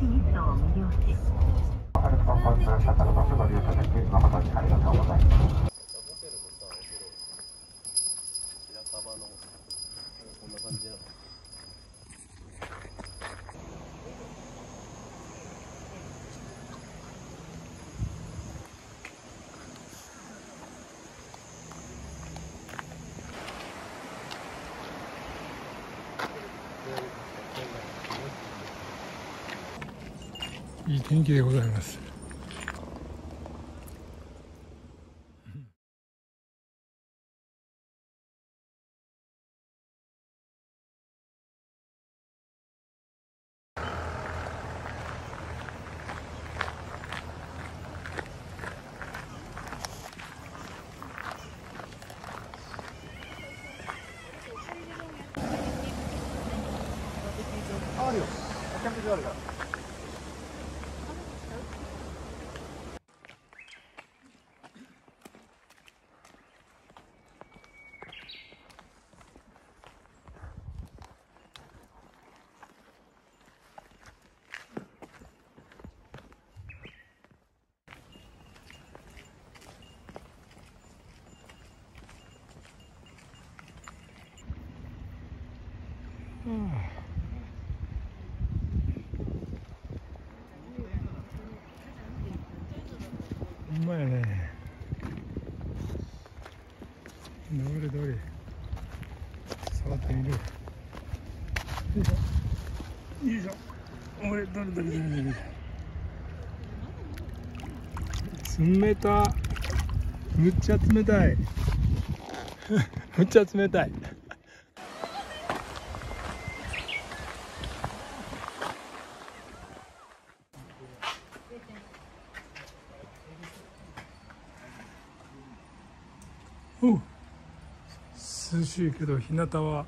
アい。Thank you. いい天気でございます。あるよ。キャンプ場あるからほんまやね。どれどれ触ってみる。よいしょ。よいしょおれどれどれどれどれ。冷たむっちゃ冷たい。むっちゃ冷たい。涼しいけど日向は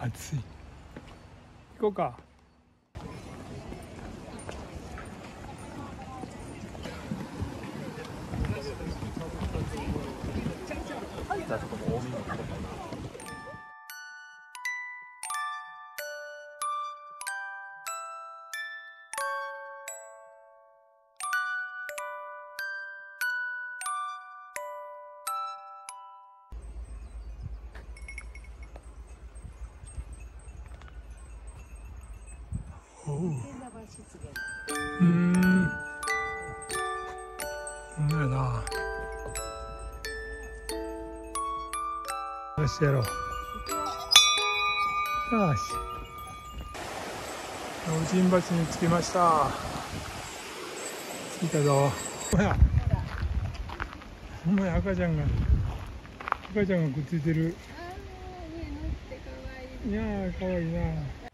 暑い。行こうか。ううーん。ほん。まやなよしやろうよし老人橋に着きました着いたぞほらほん。まや赤ちゃん。が赤ちゃん。がくっついてるいやーかわいいな